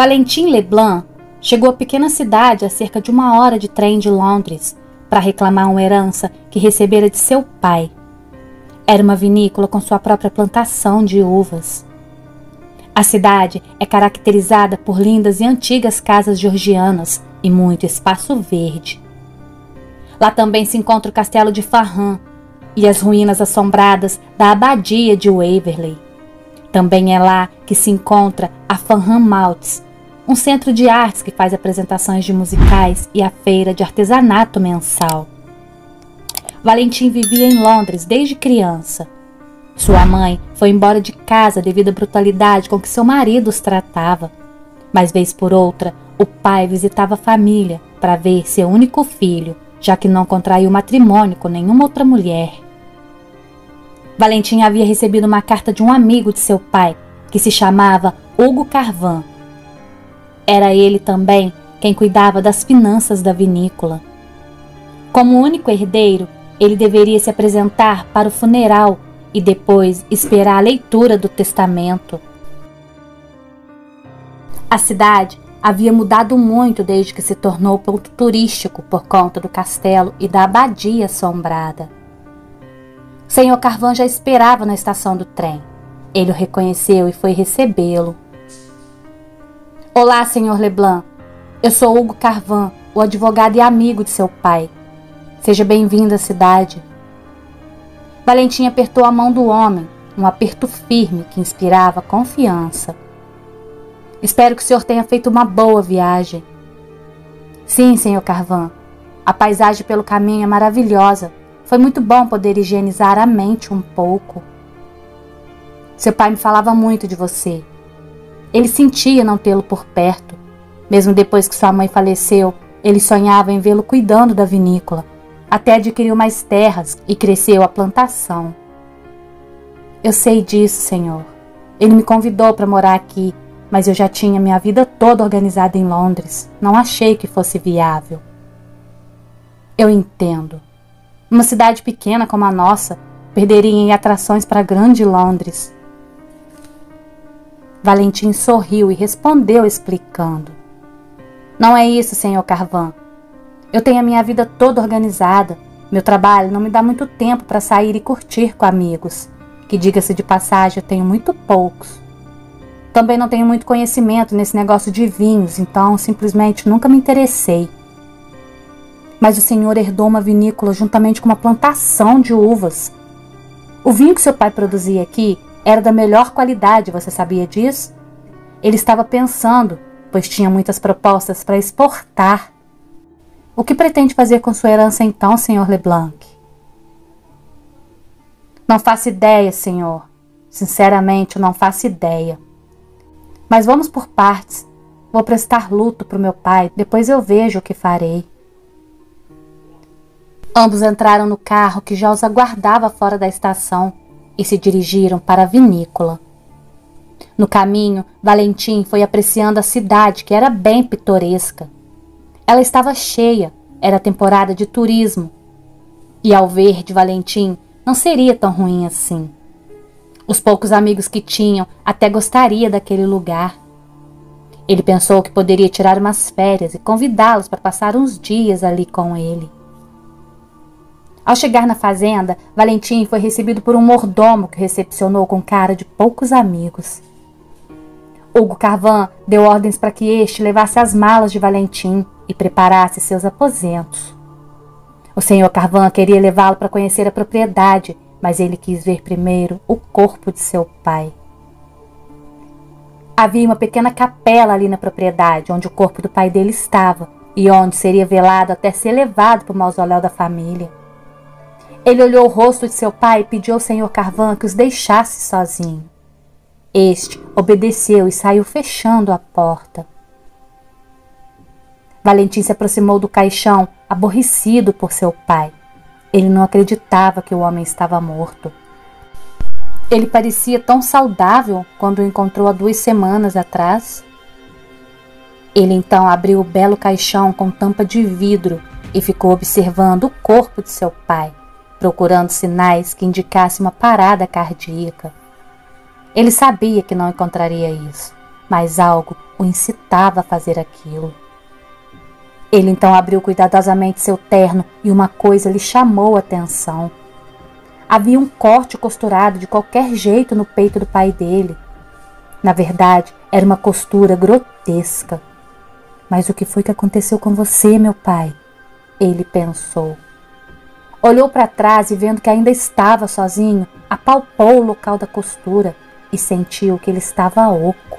Valentin Leblanc chegou à pequena cidade a cerca de uma hora de trem de Londres para reclamar uma herança que recebera de seu pai. Era uma vinícola com sua própria plantação de uvas. A cidade é caracterizada por lindas e antigas casas georgianas e muito espaço verde. Lá também se encontra o castelo de Farran e as ruínas assombradas da abadia de Waverley. Também é lá que se encontra a Fanham Maltz, um centro de artes que faz apresentações de musicais e a feira de artesanato mensal. Valentim vivia em Londres desde criança. Sua mãe foi embora de casa devido à brutalidade com que seu marido os tratava. Mas, vez por outra, o pai visitava a família para ver seu único filho, já que não contraiu matrimônio com nenhuma outra mulher. Valentim havia recebido uma carta de um amigo de seu pai, que se chamava Hugo Carvan. Era ele também quem cuidava das finanças da vinícola. Como único herdeiro, ele deveria se apresentar para o funeral e depois esperar a leitura do testamento. A cidade havia mudado muito desde que se tornou ponto turístico por conta do castelo e da abadia assombrada. Senhor Carvan já esperava na estação do trem. Ele o reconheceu e foi recebê-lo. Olá, senhor Leblanc. Eu sou Hugo Carvan, o advogado e amigo de seu pai. Seja bem-vindo à cidade. Valentim apertou a mão do homem, um aperto firme que inspirava confiança. Espero que o senhor tenha feito uma boa viagem. Sim, senhor Carvan. A paisagem pelo caminho é maravilhosa. Foi muito bom poder higienizar a mente um pouco. Seu pai me falava muito de você. Ele sentia não tê-lo por perto. Mesmo depois que sua mãe faleceu, ele sonhava em vê-lo cuidando da vinícola. Até adquiriu mais terras e cresceu a plantação. Eu sei disso, Senhor. Ele me convidou para morar aqui, mas eu já tinha minha vida toda organizada em Londres. Não achei que fosse viável. Eu entendo. Uma cidade pequena como a nossa perderia em atrações para grande Londres. Valentim sorriu e respondeu explicando. Não é isso, senhor Carvan. Eu tenho a minha vida toda organizada. Meu trabalho não me dá muito tempo para sair e curtir com amigos, que diga-se de passagem, eu tenho muito poucos. Também não tenho muito conhecimento nesse negócio de vinhos, então simplesmente nunca me interessei mas o senhor herdou uma vinícola juntamente com uma plantação de uvas. O vinho que seu pai produzia aqui era da melhor qualidade, você sabia disso? Ele estava pensando, pois tinha muitas propostas para exportar. O que pretende fazer com sua herança então, senhor Leblanc? Não faço ideia, senhor. Sinceramente, não faço ideia. Mas vamos por partes. Vou prestar luto para o meu pai, depois eu vejo o que farei. Ambos entraram no carro que já os aguardava fora da estação e se dirigiram para a vinícola. No caminho, Valentim foi apreciando a cidade, que era bem pitoresca. Ela estava cheia, era temporada de turismo. E ao ver de Valentim, não seria tão ruim assim. Os poucos amigos que tinham até gostaria daquele lugar. Ele pensou que poderia tirar umas férias e convidá-los para passar uns dias ali com ele. Ao chegar na fazenda, Valentim foi recebido por um mordomo que recepcionou com cara de poucos amigos. Hugo Carvan deu ordens para que este levasse as malas de Valentim e preparasse seus aposentos. O senhor Carvan queria levá-lo para conhecer a propriedade, mas ele quis ver primeiro o corpo de seu pai. Havia uma pequena capela ali na propriedade, onde o corpo do pai dele estava e onde seria velado até ser levado para o mausoléu da família. Ele olhou o rosto de seu pai e pediu ao senhor Carvan que os deixasse sozinho. Este obedeceu e saiu fechando a porta. Valentim se aproximou do caixão, aborrecido por seu pai. Ele não acreditava que o homem estava morto. Ele parecia tão saudável quando o encontrou há duas semanas atrás. Ele então abriu o belo caixão com tampa de vidro e ficou observando o corpo de seu pai procurando sinais que indicassem uma parada cardíaca. Ele sabia que não encontraria isso, mas algo o incitava a fazer aquilo. Ele então abriu cuidadosamente seu terno e uma coisa lhe chamou a atenção. Havia um corte costurado de qualquer jeito no peito do pai dele. Na verdade, era uma costura grotesca. Mas o que foi que aconteceu com você, meu pai? Ele pensou. Olhou para trás e, vendo que ainda estava sozinho, apalpou o local da costura e sentiu que ele estava oco.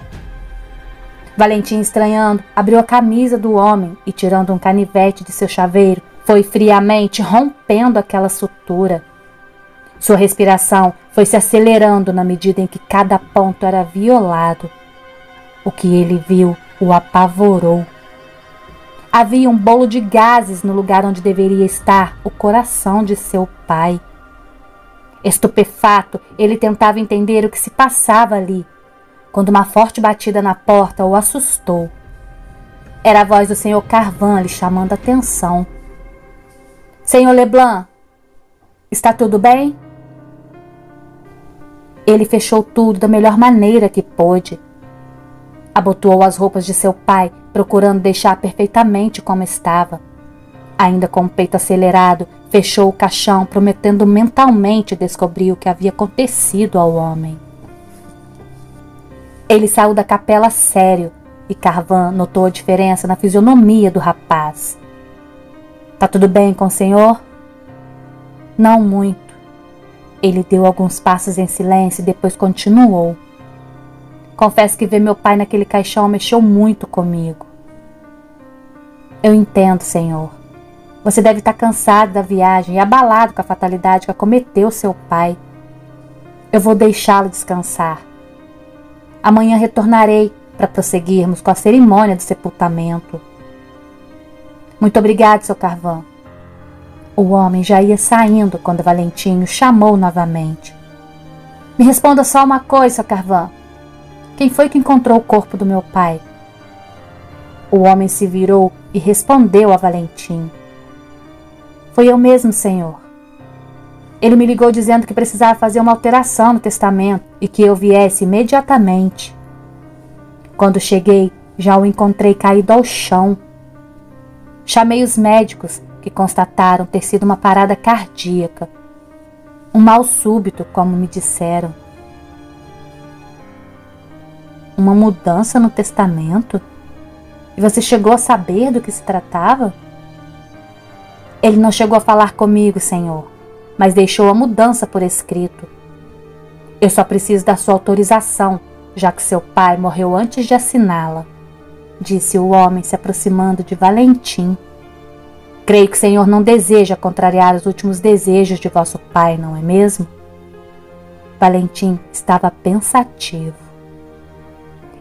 Valentim, estranhando, abriu a camisa do homem e, tirando um canivete de seu chaveiro, foi friamente rompendo aquela sutura. Sua respiração foi se acelerando na medida em que cada ponto era violado. O que ele viu o apavorou. Havia um bolo de gases no lugar onde deveria estar o coração de seu pai. Estupefato, ele tentava entender o que se passava ali, quando uma forte batida na porta o assustou. Era a voz do senhor Carvan lhe chamando a atenção. Senhor Leblanc, está tudo bem? Ele fechou tudo da melhor maneira que pôde. Abotoou as roupas de seu pai procurando deixar perfeitamente como estava. Ainda com o peito acelerado, fechou o caixão, prometendo mentalmente descobrir o que havia acontecido ao homem. Ele saiu da capela sério e Carvan notou a diferença na fisionomia do rapaz. Tá tudo bem com o senhor? Não muito. Ele deu alguns passos em silêncio e depois continuou. Confesso que ver meu pai naquele caixão mexeu muito comigo. Eu entendo, Senhor. Você deve estar cansado da viagem e abalado com a fatalidade que acometeu seu pai. Eu vou deixá-lo descansar. Amanhã retornarei para prosseguirmos com a cerimônia de sepultamento. Muito obrigado, seu Carvão. O homem já ia saindo quando Valentinho chamou novamente. Me responda só uma coisa, seu Carvão. Quem foi que encontrou o corpo do meu pai? O homem se virou e respondeu a Valentim: Foi eu mesmo, senhor. Ele me ligou dizendo que precisava fazer uma alteração no testamento e que eu viesse imediatamente. Quando cheguei, já o encontrei caído ao chão. Chamei os médicos, que constataram ter sido uma parada cardíaca. Um mal súbito, como me disseram uma mudança no testamento? E você chegou a saber do que se tratava? Ele não chegou a falar comigo, Senhor, mas deixou a mudança por escrito. Eu só preciso da sua autorização, já que seu pai morreu antes de assiná-la, disse o homem se aproximando de Valentim. Creio que o Senhor não deseja contrariar os últimos desejos de vosso pai, não é mesmo? Valentim estava pensativo.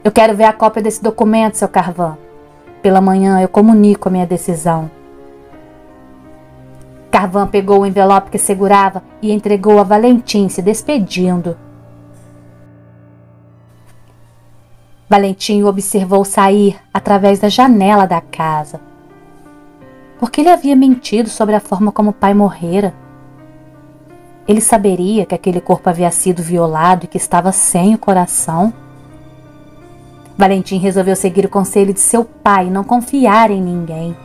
Eu quero ver a cópia desse documento, seu Carvão. Pela manhã eu comunico a minha decisão. Carvan pegou o envelope que segurava e entregou a Valentim, se despedindo. Valentim o observou sair através da janela da casa. Por que ele havia mentido sobre a forma como o pai morrera? Ele saberia que aquele corpo havia sido violado e que estava sem o coração? Valentim resolveu seguir o conselho de seu pai e não confiar em ninguém.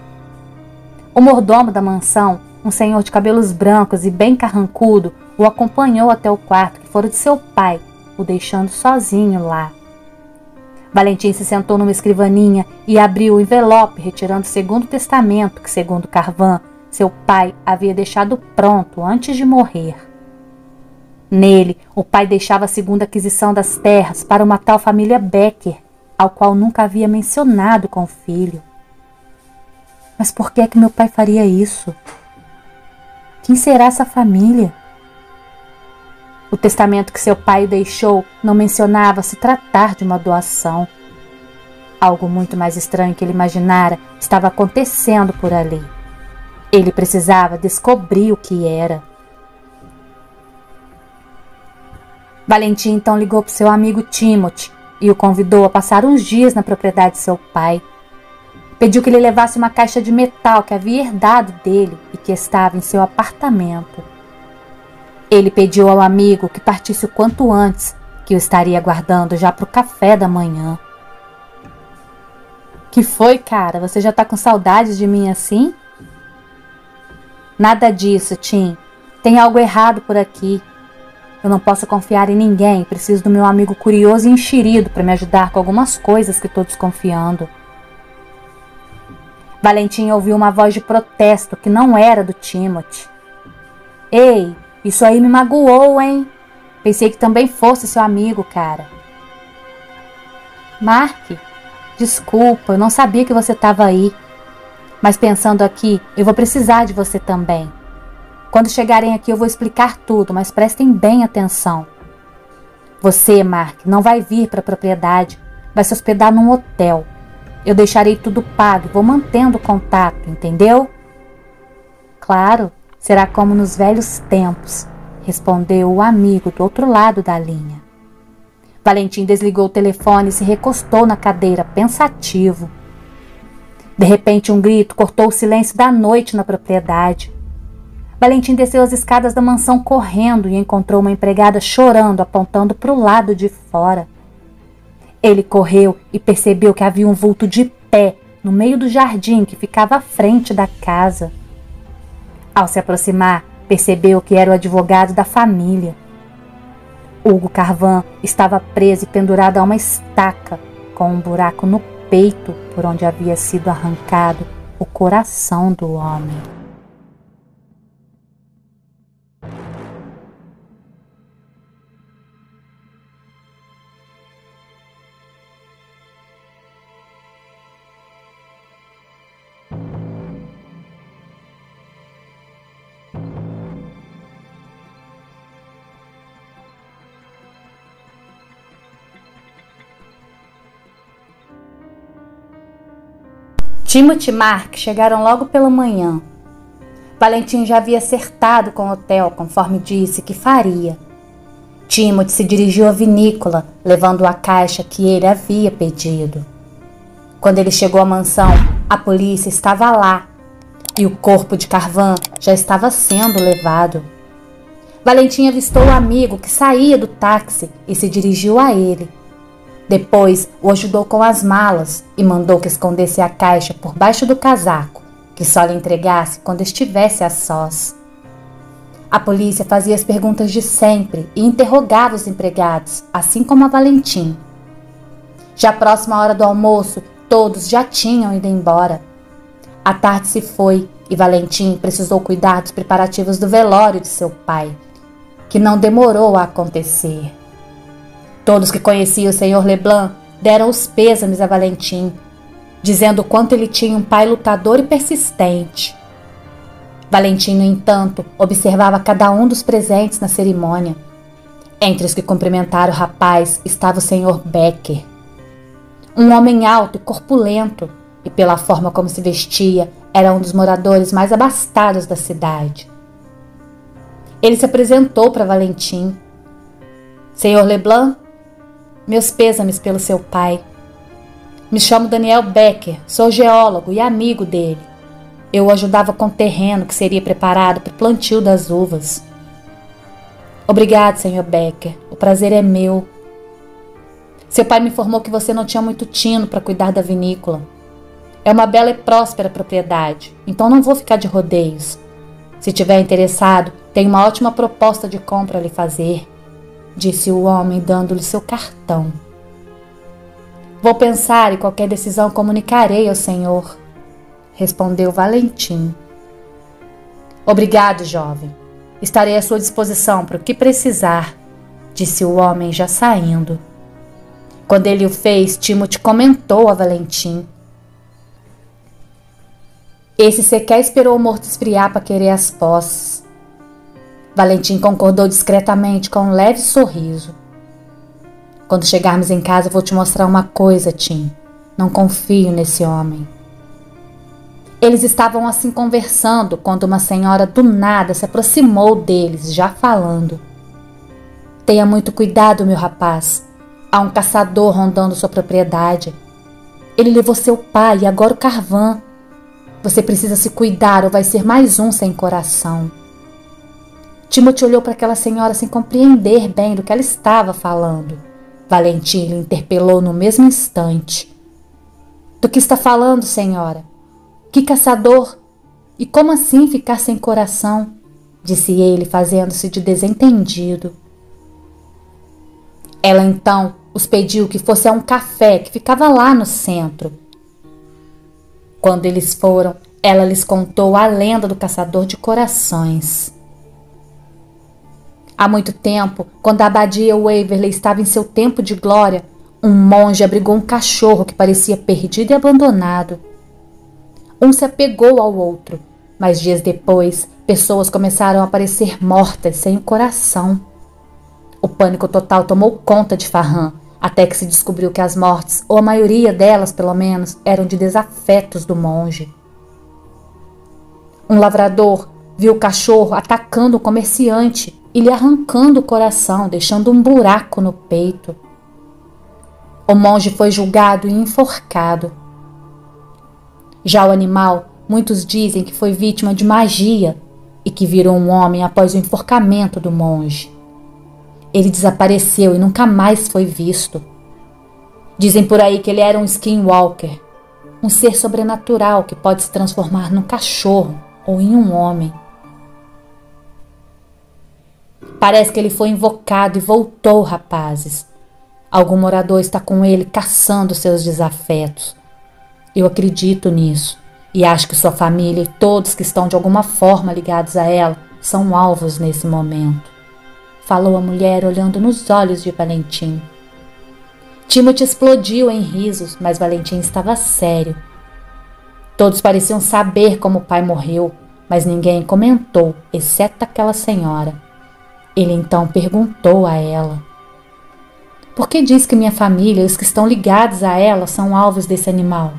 O mordomo da mansão, um senhor de cabelos brancos e bem carrancudo, o acompanhou até o quarto que fora de seu pai, o deixando sozinho lá. Valentim se sentou numa escrivaninha e abriu o envelope, retirando o segundo testamento que, segundo Carvan, seu pai havia deixado pronto antes de morrer. Nele, o pai deixava a segunda aquisição das terras para uma tal família Becker, ao qual nunca havia mencionado com o filho. Mas por que é que meu pai faria isso? Quem será essa família? O testamento que seu pai deixou não mencionava se tratar de uma doação. Algo muito mais estranho que ele imaginara estava acontecendo por ali. Ele precisava descobrir o que era. Valentim então ligou para seu amigo Timothy e o convidou a passar uns dias na propriedade de seu pai. Pediu que ele levasse uma caixa de metal que havia herdado dele e que estava em seu apartamento. Ele pediu ao amigo que partisse o quanto antes, que o estaria aguardando já para o café da manhã. Que foi, cara? Você já tá com saudades de mim assim? Nada disso, Tim. Tem algo errado por aqui. Eu não posso confiar em ninguém. Preciso do meu amigo curioso e enxerido para me ajudar com algumas coisas que estou desconfiando. Valentim ouviu uma voz de protesto que não era do Timothy. Ei, isso aí me magoou, hein? Pensei que também fosse seu amigo, cara. Mark, desculpa, eu não sabia que você estava aí. Mas pensando aqui, eu vou precisar de você também. Quando chegarem aqui, eu vou explicar tudo, mas prestem bem atenção. Você, Mark, não vai vir para a propriedade, vai se hospedar num hotel. Eu deixarei tudo pago vou mantendo contato, entendeu? Claro, será como nos velhos tempos, respondeu o amigo do outro lado da linha. Valentim desligou o telefone e se recostou na cadeira, pensativo. De repente, um grito cortou o silêncio da noite na propriedade. Valentim desceu as escadas da mansão correndo e encontrou uma empregada chorando, apontando para o lado de fora. Ele correu e percebeu que havia um vulto de pé no meio do jardim que ficava à frente da casa. Ao se aproximar, percebeu que era o advogado da família. Hugo Carvan estava preso e pendurado a uma estaca, com um buraco no peito por onde havia sido arrancado o coração do homem. Timothy e Mark chegaram logo pela manhã. Valentim já havia acertado com o hotel, conforme disse que faria. Timothy se dirigiu à vinícola, levando a caixa que ele havia pedido. Quando ele chegou à mansão, a polícia estava lá e o corpo de Carvan já estava sendo levado. Valentim avistou o amigo que saía do táxi e se dirigiu a ele. Depois o ajudou com as malas e mandou que escondesse a caixa por baixo do casaco, que só lhe entregasse quando estivesse a sós. A polícia fazia as perguntas de sempre e interrogava os empregados, assim como a Valentim. Já próxima hora do almoço, todos já tinham ido embora. A tarde se foi e Valentim precisou cuidar dos preparativos do velório de seu pai, que não demorou a acontecer. Todos que conheciam o senhor Leblanc deram os pêsames a Valentim, dizendo quanto ele tinha um pai lutador e persistente. Valentim, no entanto, observava cada um dos presentes na cerimônia. Entre os que cumprimentaram o rapaz estava o senhor Becker. Um homem alto e corpulento, e pela forma como se vestia, era um dos moradores mais abastados da cidade. Ele se apresentou para Valentim. Senhor Leblanc, meus pêsames pelo seu pai. Me chamo Daniel Becker, sou geólogo e amigo dele. Eu o ajudava com o terreno que seria preparado para o plantio das uvas. Obrigado, senhor Becker. O prazer é meu. Seu pai me informou que você não tinha muito tino para cuidar da vinícola. É uma bela e próspera propriedade, então não vou ficar de rodeios. Se tiver interessado, tenho uma ótima proposta de compra a lhe fazer disse o homem, dando-lhe seu cartão. Vou pensar e qualquer decisão comunicarei ao senhor, respondeu Valentim. Obrigado, jovem. Estarei à sua disposição para o que precisar, disse o homem já saindo. Quando ele o fez, Timothy comentou a Valentim. Esse sequer esperou o morto esfriar para querer as posses. Valentim concordou discretamente com um leve sorriso. Quando chegarmos em casa, vou te mostrar uma coisa, Tim. Não confio nesse homem. Eles estavam assim conversando quando uma senhora do nada se aproximou deles, já falando. Tenha muito cuidado, meu rapaz. Há um caçador rondando sua propriedade. Ele levou seu pai e agora o carvão. Você precisa se cuidar ou vai ser mais um sem coração. Timothy olhou para aquela senhora sem compreender bem do que ela estava falando. Valentim lhe interpelou no mesmo instante. Do que está falando, senhora? Que caçador? E como assim ficar sem coração? disse ele, fazendo-se de desentendido. Ela então os pediu que fosse a um café que ficava lá no centro. Quando eles foram, ela lhes contou a lenda do caçador de corações. Há muito tempo, quando a abadia Waverley estava em seu tempo de glória, um monge abrigou um cachorro que parecia perdido e abandonado. Um se apegou ao outro, mas dias depois, pessoas começaram a aparecer mortas, sem o coração. O pânico total tomou conta de Farran, até que se descobriu que as mortes, ou a maioria delas pelo menos, eram de desafetos do monge. Um lavrador viu o cachorro atacando o comerciante e lhe arrancando o coração, deixando um buraco no peito. O monge foi julgado e enforcado. Já o animal, muitos dizem que foi vítima de magia e que virou um homem após o enforcamento do monge. Ele desapareceu e nunca mais foi visto. Dizem por aí que ele era um skinwalker, um ser sobrenatural que pode se transformar num cachorro ou em um homem. Parece que ele foi invocado e voltou, rapazes. Algum morador está com ele caçando seus desafetos. Eu acredito nisso e acho que sua família e todos que estão de alguma forma ligados a ela são alvos nesse momento. Falou a mulher olhando nos olhos de Valentim. Timothy explodiu em risos, mas Valentim estava sério. Todos pareciam saber como o pai morreu, mas ninguém comentou, exceto aquela senhora. Ele então perguntou a ela: por que diz que minha família e os que estão ligados a ela são alvos desse animal?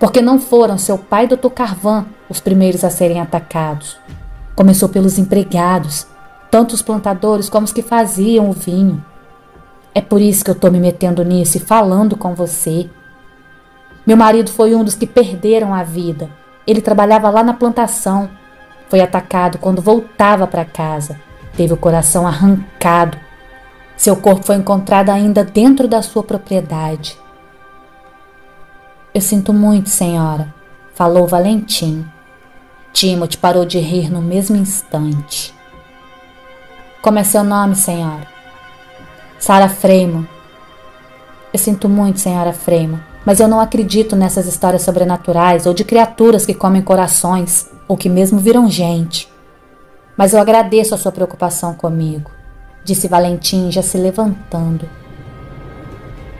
Porque não foram seu pai e Dr. Carvan os primeiros a serem atacados. Começou pelos empregados, tanto os plantadores como os que faziam o vinho. É por isso que eu estou me metendo nisso e falando com você. Meu marido foi um dos que perderam a vida. Ele trabalhava lá na plantação. Foi atacado quando voltava para casa. Teve o coração arrancado seu corpo foi encontrado ainda dentro da sua propriedade. Eu sinto muito, senhora, falou Valentim. Timothy parou de rir no mesmo instante. Como é seu nome, senhora? Sarah Freeman. Eu sinto muito, senhora Freeman, mas eu não acredito nessas histórias sobrenaturais ou de criaturas que comem corações ou que mesmo viram gente. Mas eu agradeço a sua preocupação comigo disse Valentim, já se levantando.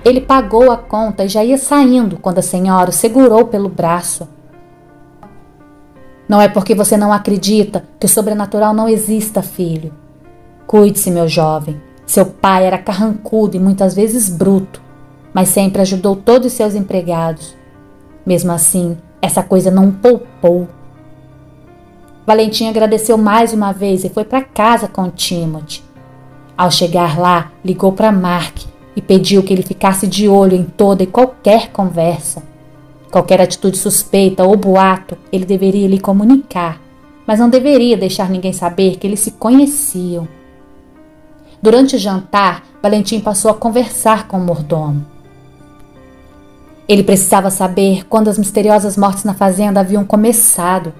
Ele pagou a conta e já ia saindo quando a senhora o segurou pelo braço. Não é porque você não acredita que o sobrenatural não exista, filho. Cuide-se, meu jovem. Seu pai era carrancudo e muitas vezes bruto, mas sempre ajudou todos os seus empregados. Mesmo assim, essa coisa não poupou. Valentim agradeceu mais uma vez e foi para casa com Timothy. Ao chegar lá, ligou para Mark e pediu que ele ficasse de olho em toda e qualquer conversa. Qualquer atitude suspeita ou boato ele deveria lhe comunicar, mas não deveria deixar ninguém saber que eles se conheciam. Durante o jantar, Valentim passou a conversar com o mordomo. Ele precisava saber quando as misteriosas mortes na fazenda haviam começado.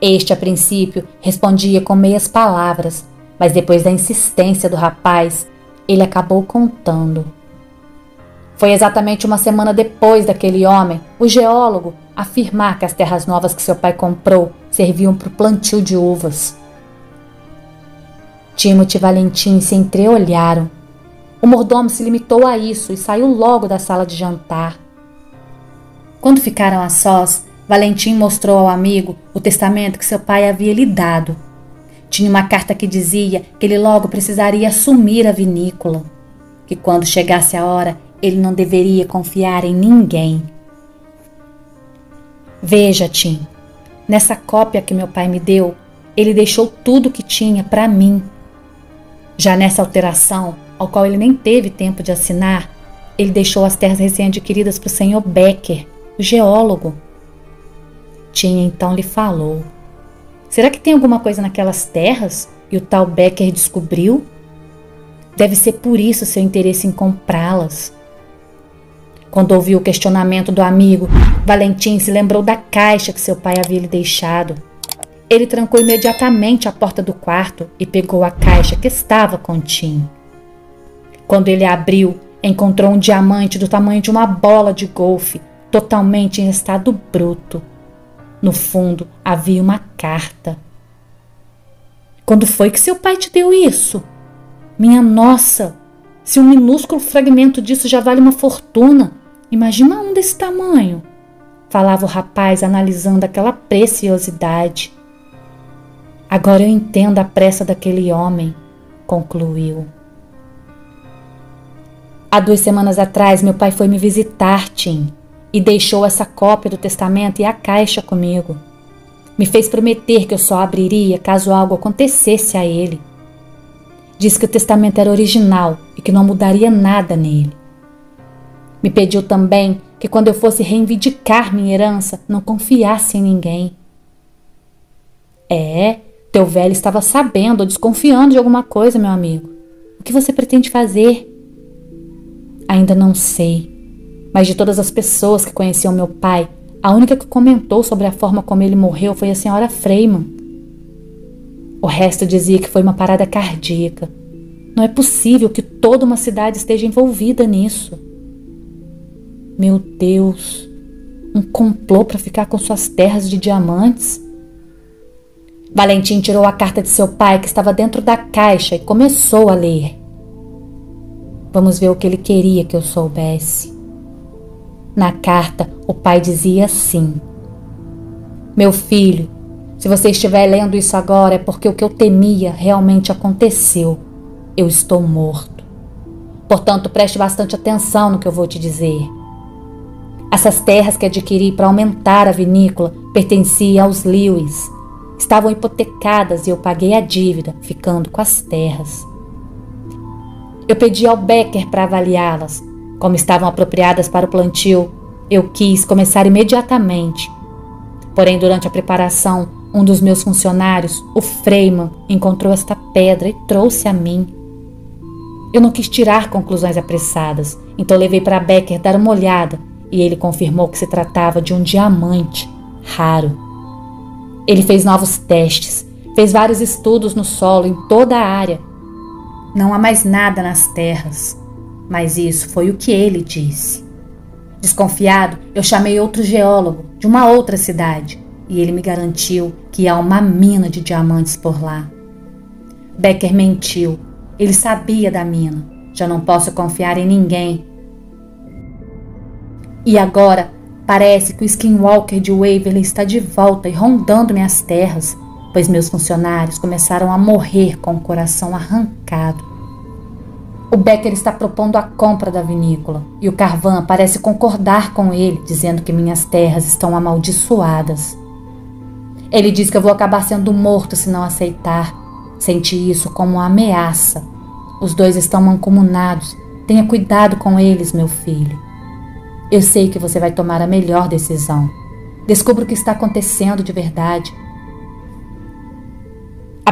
Este, a princípio, respondia com meias palavras, mas depois da insistência do rapaz, ele acabou contando. Foi exatamente uma semana depois daquele homem, o geólogo, afirmar que as terras novas que seu pai comprou serviam para o plantio de uvas. Timothy e Valentim se entreolharam. O mordomo se limitou a isso e saiu logo da sala de jantar. Quando ficaram a sós, Valentim mostrou ao amigo o testamento que seu pai havia lhe dado tinha uma carta que dizia que ele logo precisaria assumir a vinícola, que quando chegasse a hora ele não deveria confiar em ninguém. Veja, Tim, nessa cópia que meu pai me deu, ele deixou tudo que tinha para mim. Já nessa alteração, ao qual ele nem teve tempo de assinar, ele deixou as terras recém-adquiridas para o senhor Becker, o geólogo. Tim então lhe falou. Será que tem alguma coisa naquelas terras e o tal Becker descobriu? Deve ser por isso seu interesse em comprá-las. Quando ouviu o questionamento do amigo, Valentim se lembrou da caixa que seu pai havia lhe deixado. Ele trancou imediatamente a porta do quarto e pegou a caixa que estava com Tim. Quando ele abriu, encontrou um diamante do tamanho de uma bola de golfe, totalmente em estado bruto. No fundo havia uma carta. Quando foi que seu pai te deu isso? Minha nossa! Se um minúsculo fragmento disso já vale uma fortuna, imagina um desse tamanho. Falava o rapaz analisando aquela preciosidade. Agora eu entendo a pressa daquele homem, concluiu. Há duas semanas atrás, meu pai foi me visitar, Tim, e deixou essa cópia do testamento e a caixa comigo. Me fez prometer que eu só abriria caso algo acontecesse a ele. Disse que o testamento era original e que não mudaria nada nele. Me pediu também que quando eu fosse reivindicar minha herança, não confiasse em ninguém. É, teu velho estava sabendo ou desconfiando de alguma coisa, meu amigo. O que você pretende fazer? Ainda não sei. Mas de todas as pessoas que conheciam meu pai, a única que comentou sobre a forma como ele morreu foi a senhora Freeman. O resto dizia que foi uma parada cardíaca. Não é possível que toda uma cidade esteja envolvida nisso. Meu Deus, um complô para ficar com suas terras de diamantes? Valentim tirou a carta de seu pai que estava dentro da caixa e começou a ler. Vamos ver o que ele queria que eu soubesse. Na carta, o pai dizia assim: Meu filho, se você estiver lendo isso agora é porque o que eu temia realmente aconteceu. Eu estou morto. Portanto, preste bastante atenção no que eu vou te dizer. Essas terras que adquiri para aumentar a vinícola pertenciam aos Lewis estavam hipotecadas e eu paguei a dívida, ficando com as terras. Eu pedi ao Becker para avaliá-las. Como estavam apropriadas para o plantio, eu quis começar imediatamente. Porém, durante a preparação, um dos meus funcionários, o Freeman, encontrou esta pedra e trouxe a mim. Eu não quis tirar conclusões apressadas, então levei para Becker dar uma olhada e ele confirmou que se tratava de um diamante raro. Ele fez novos testes, fez vários estudos no solo em toda a área. Não há mais nada nas terras, mas isso foi o que ele disse. Desconfiado, eu chamei outro geólogo de uma outra cidade e ele me garantiu que há uma mina de diamantes por lá. Becker mentiu. Ele sabia da mina. Já não posso confiar em ninguém. E agora Parece que o Skinwalker de Waverly está de volta e rondando minhas terras, pois meus funcionários começaram a morrer com o coração arrancado. O Becker está propondo a compra da vinícola e o Carvan parece concordar com ele, dizendo que minhas terras estão amaldiçoadas. Ele diz que eu vou acabar sendo morto se não aceitar. Senti isso como uma ameaça. Os dois estão mancomunados. Tenha cuidado com eles, meu filho. Eu sei que você vai tomar a melhor decisão. Descubra o que está acontecendo de verdade.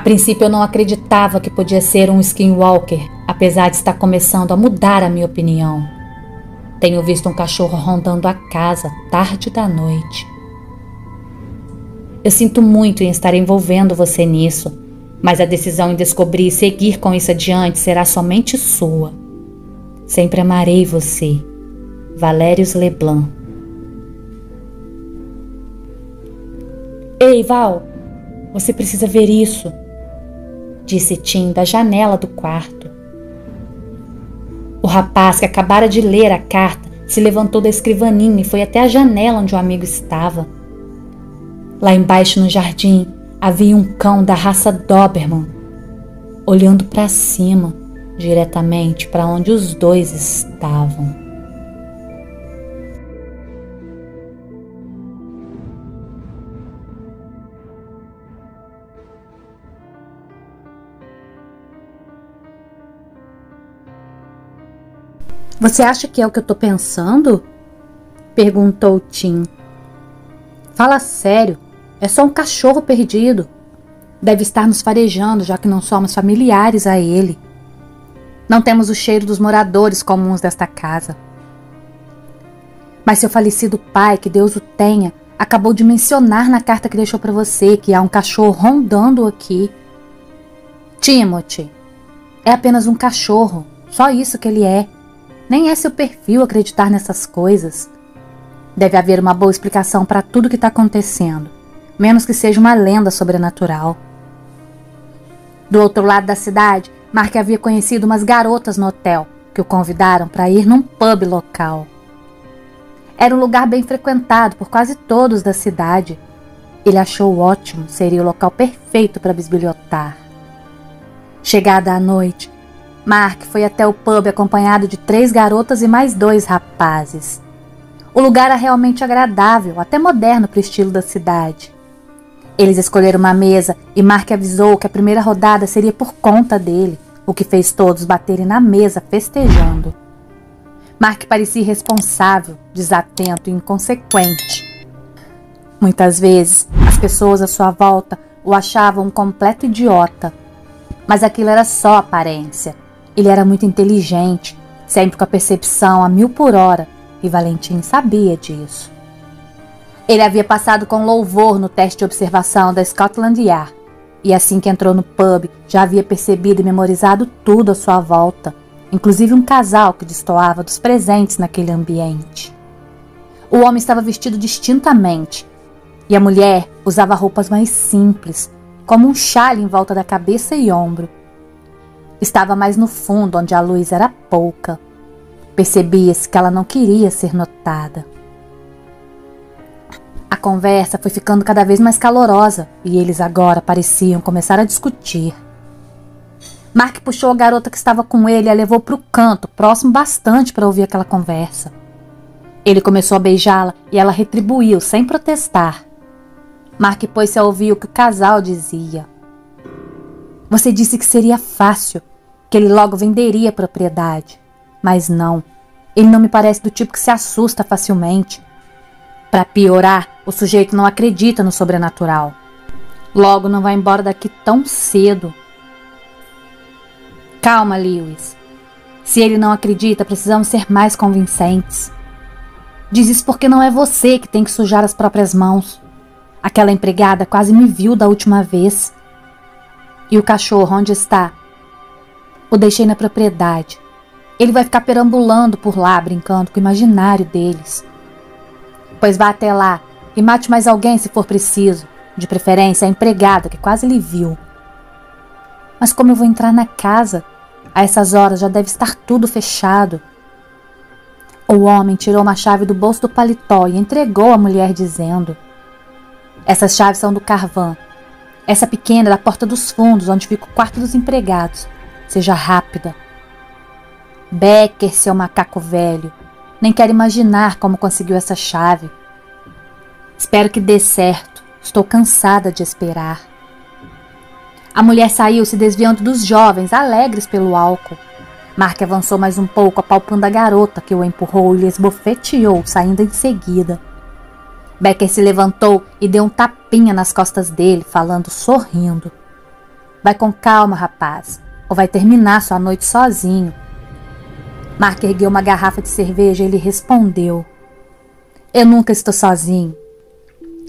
A princípio eu não acreditava que podia ser um skinwalker, apesar de estar começando a mudar a minha opinião. Tenho visto um cachorro rondando a casa tarde da noite. Eu sinto muito em estar envolvendo você nisso, mas a decisão em descobrir e seguir com isso adiante será somente sua. Sempre amarei você Valérios Leblanc. Ei, Val, você precisa ver isso, disse Tim da janela do quarto. O rapaz que acabara de ler a carta se levantou da escrivaninha e foi até a janela onde o amigo estava. Lá embaixo no jardim havia um cão da raça Doberman, olhando para cima, diretamente para onde os dois estavam. Você acha que é o que eu tô pensando? Perguntou Tim. Fala sério, é só um cachorro perdido. Deve estar nos farejando, já que não somos familiares a ele. Não temos o cheiro dos moradores comuns desta casa. Mas seu falecido pai, que Deus o tenha, acabou de mencionar na carta que deixou para você que há um cachorro rondando aqui. Timothy, é apenas um cachorro, só isso que ele é. Nem é seu perfil acreditar nessas coisas. Deve haver uma boa explicação para tudo que está acontecendo, menos que seja uma lenda sobrenatural. Do outro lado da cidade, Mark havia conhecido umas garotas no hotel que o convidaram para ir num pub local. Era um lugar bem frequentado por quase todos da cidade. Ele achou ótimo, seria o local perfeito para bisbilhotar. Chegada a noite, Mark foi até o pub acompanhado de três garotas e mais dois rapazes. O lugar era realmente agradável, até moderno para o estilo da cidade. Eles escolheram uma mesa e Mark avisou que a primeira rodada seria por conta dele, o que fez todos baterem na mesa festejando. Mark parecia irresponsável, desatento e inconsequente. Muitas vezes, as pessoas à sua volta o achavam um completo idiota. Mas aquilo era só aparência. Ele era muito inteligente, sempre com a percepção a mil por hora, e Valentim sabia disso. Ele havia passado com louvor no teste de observação da Scotland Yard, e assim que entrou no pub, já havia percebido e memorizado tudo à sua volta inclusive um casal que destoava dos presentes naquele ambiente. O homem estava vestido distintamente e a mulher usava roupas mais simples, como um chale em volta da cabeça e ombro. Estava mais no fundo, onde a luz era pouca. Percebia-se que ela não queria ser notada. A conversa foi ficando cada vez mais calorosa e eles agora pareciam começar a discutir. Mark puxou a garota que estava com ele e a levou para o canto, próximo bastante para ouvir aquela conversa. Ele começou a beijá-la e ela retribuiu, sem protestar. Mark pôs-se a ouvir o que o casal dizia. Você disse que seria fácil, que ele logo venderia a propriedade. Mas não, ele não me parece do tipo que se assusta facilmente. Para piorar, o sujeito não acredita no sobrenatural. Logo não vai embora daqui tão cedo. Calma, Lewis. Se ele não acredita, precisamos ser mais convincentes. Diz isso porque não é você que tem que sujar as próprias mãos. Aquela empregada quase me viu da última vez. E o cachorro, onde está? O deixei na propriedade. Ele vai ficar perambulando por lá, brincando com o imaginário deles. Pois vá até lá e mate mais alguém se for preciso, de preferência a empregada que quase lhe viu. Mas como eu vou entrar na casa? A essas horas já deve estar tudo fechado. O homem tirou uma chave do bolso do paletó e entregou à mulher, dizendo: Essas chaves são do Carvan. Essa pequena é da porta dos fundos, onde fica o quarto dos empregados. Seja rápida. Becker, seu macaco velho, nem quero imaginar como conseguiu essa chave. Espero que dê certo. Estou cansada de esperar. A mulher saiu se desviando dos jovens, alegres pelo álcool. Mark avançou mais um pouco, apalpando a garota que o empurrou e lhe esbofeteou, saindo em seguida. Becker se levantou e deu um tapinha nas costas dele, falando sorrindo. Vai com calma, rapaz, ou vai terminar sua noite sozinho. Mark ergueu uma garrafa de cerveja e lhe respondeu: Eu nunca estou sozinho.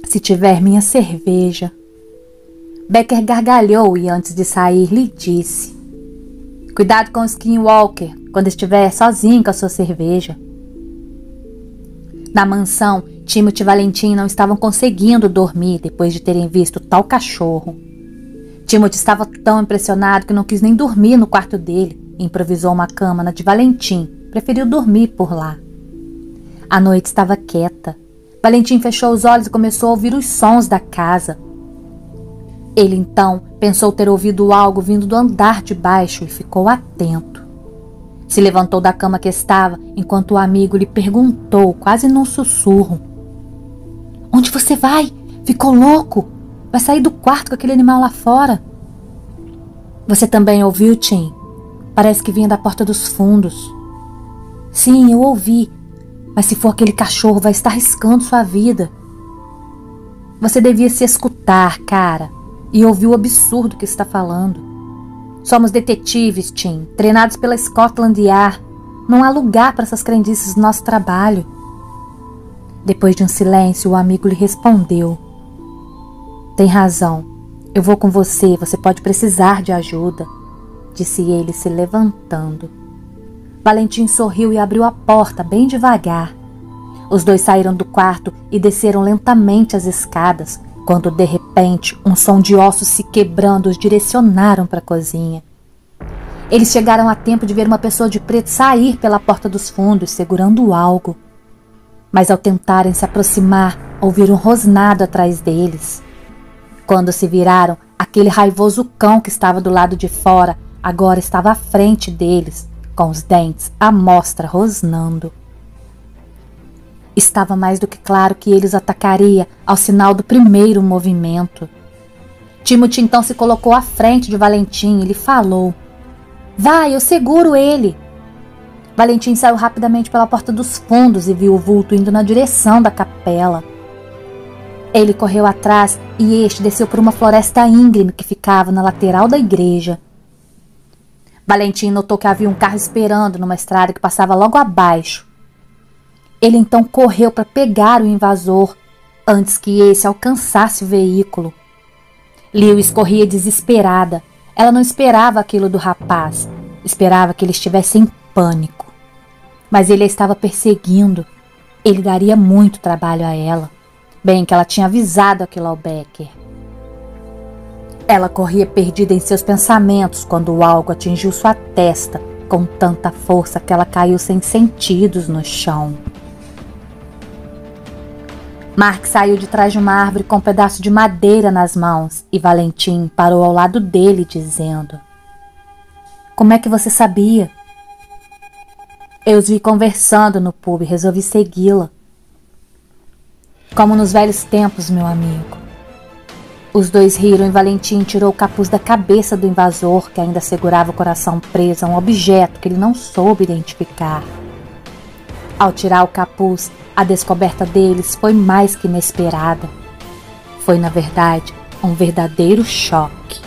Se tiver minha cerveja. Becker gargalhou e antes de sair lhe disse: Cuidado com o Skinwalker quando estiver sozinho com a sua cerveja. Na mansão, Timothy e Valentim não estavam conseguindo dormir depois de terem visto tal cachorro. Timothy estava tão impressionado que não quis nem dormir no quarto dele improvisou uma cama na de Valentim. Preferiu dormir por lá. A noite estava quieta. Valentim fechou os olhos e começou a ouvir os sons da casa, ele então pensou ter ouvido algo vindo do andar de baixo e ficou atento. Se levantou da cama que estava enquanto o amigo lhe perguntou, quase num sussurro: Onde você vai? Ficou louco? Vai sair do quarto com aquele animal lá fora? Você também ouviu, Tim? Parece que vinha da porta dos fundos. Sim, eu ouvi. Mas se for aquele cachorro, vai estar riscando sua vida. Você devia se escutar, cara e ouviu o absurdo que está falando. Somos detetives, Tim, treinados pela Scotland Yard. Não há lugar para essas crendices no nosso trabalho. Depois de um silêncio, o amigo lhe respondeu: Tem razão. Eu vou com você, você pode precisar de ajuda, disse ele, se levantando. Valentim sorriu e abriu a porta bem devagar. Os dois saíram do quarto e desceram lentamente as escadas, quando de repente um som de ossos se quebrando os direcionaram para a cozinha. Eles chegaram a tempo de ver uma pessoa de preto sair pela porta dos fundos, segurando algo. Mas ao tentarem se aproximar, ouviram um rosnado atrás deles. Quando se viraram, aquele raivoso cão que estava do lado de fora agora estava à frente deles, com os dentes à mostra rosnando. Estava mais do que claro que ele os atacaria ao sinal do primeiro movimento. Timothy então se colocou à frente de Valentim e lhe falou: Vai, eu seguro ele. Valentim saiu rapidamente pela porta dos fundos e viu o vulto indo na direção da capela. Ele correu atrás e este desceu por uma floresta íngreme que ficava na lateral da igreja. Valentim notou que havia um carro esperando numa estrada que passava logo abaixo. Ele então correu para pegar o invasor antes que esse alcançasse o veículo. Lewis corria desesperada. Ela não esperava aquilo do rapaz, esperava que ele estivesse em pânico. Mas ele a estava perseguindo. Ele daria muito trabalho a ela. Bem que ela tinha avisado aquilo ao Becker. Ela corria perdida em seus pensamentos quando algo atingiu sua testa com tanta força que ela caiu sem sentidos no chão. Mark saiu de trás de uma árvore com um pedaço de madeira nas mãos e Valentim parou ao lado dele, dizendo: Como é que você sabia? Eu os vi conversando no pub e resolvi segui-la. Como nos velhos tempos, meu amigo. Os dois riram e Valentim tirou o capuz da cabeça do invasor, que ainda segurava o coração preso a um objeto que ele não soube identificar. Ao tirar o capuz, a descoberta deles foi mais que inesperada. Foi, na verdade, um verdadeiro choque.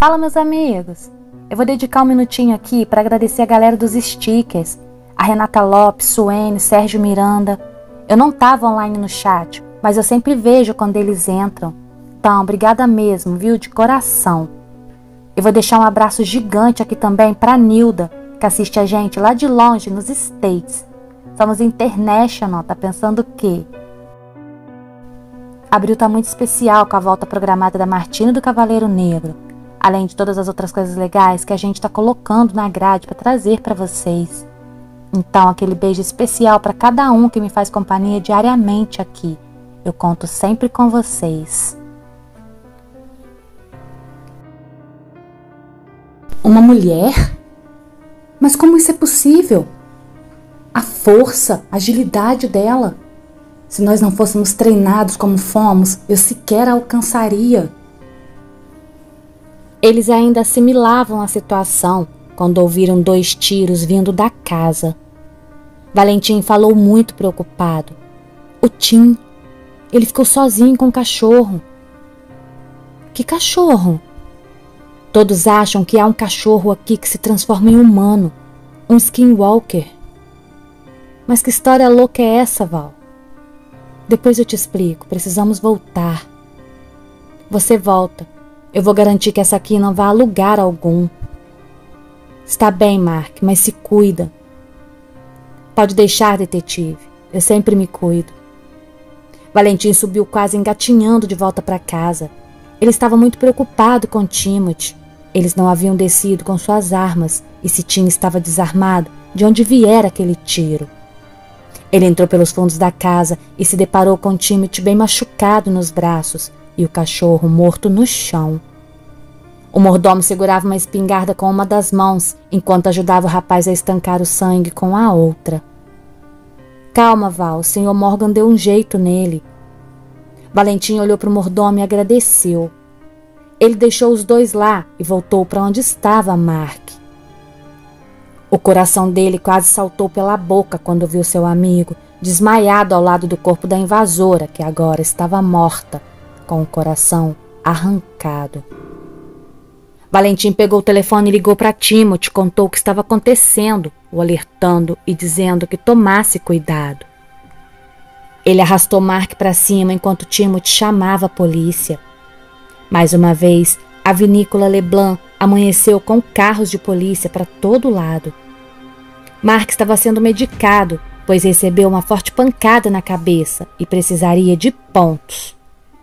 Fala, meus amigos! Eu vou dedicar um minutinho aqui para agradecer a galera dos stickers, a Renata Lopes, Suene, Sérgio Miranda. Eu não estava online no chat, mas eu sempre vejo quando eles entram. Então, obrigada mesmo, viu? De coração. Eu vou deixar um abraço gigante aqui também para Nilda, que assiste a gente lá de longe, nos States. Somos international, tá pensando o quê? Abril tá muito especial com a volta programada da Martina do Cavaleiro Negro além de todas as outras coisas legais que a gente está colocando na grade para trazer para vocês. Então, aquele beijo especial para cada um que me faz companhia diariamente aqui. Eu conto sempre com vocês. Uma mulher? Mas como isso é possível? A força, a agilidade dela. Se nós não fôssemos treinados como fomos, eu sequer alcançaria. Eles ainda assimilavam a situação quando ouviram dois tiros vindo da casa. Valentim falou muito preocupado. O Tim, ele ficou sozinho com o cachorro. Que cachorro? Todos acham que há um cachorro aqui que se transforma em humano, um skinwalker. Mas que história louca é essa, Val? Depois eu te explico, precisamos voltar. Você volta eu vou garantir que essa aqui não vá a lugar algum. Está bem, Mark, mas se cuida. Pode deixar, detetive. Eu sempre me cuido. Valentim subiu quase engatinhando de volta para casa. Ele estava muito preocupado com Timothy. Eles não haviam descido com suas armas e se Tim estava desarmado, de onde viera aquele tiro. Ele entrou pelos fundos da casa e se deparou com Timothy bem machucado nos braços, e o cachorro morto no chão. O mordomo segurava uma espingarda com uma das mãos, enquanto ajudava o rapaz a estancar o sangue com a outra. Calma, Val, o senhor Morgan deu um jeito nele. Valentim olhou para o mordomo e agradeceu. Ele deixou os dois lá e voltou para onde estava Mark. O coração dele quase saltou pela boca quando viu seu amigo desmaiado ao lado do corpo da invasora, que agora estava morta, com o coração arrancado. Valentim pegou o telefone e ligou para Timothy, contou o que estava acontecendo, o alertando e dizendo que tomasse cuidado. Ele arrastou Mark para cima enquanto Timothy chamava a polícia. Mais uma vez, a vinícola Leblanc amanheceu com carros de polícia para todo lado. Mark estava sendo medicado, pois recebeu uma forte pancada na cabeça e precisaria de pontos.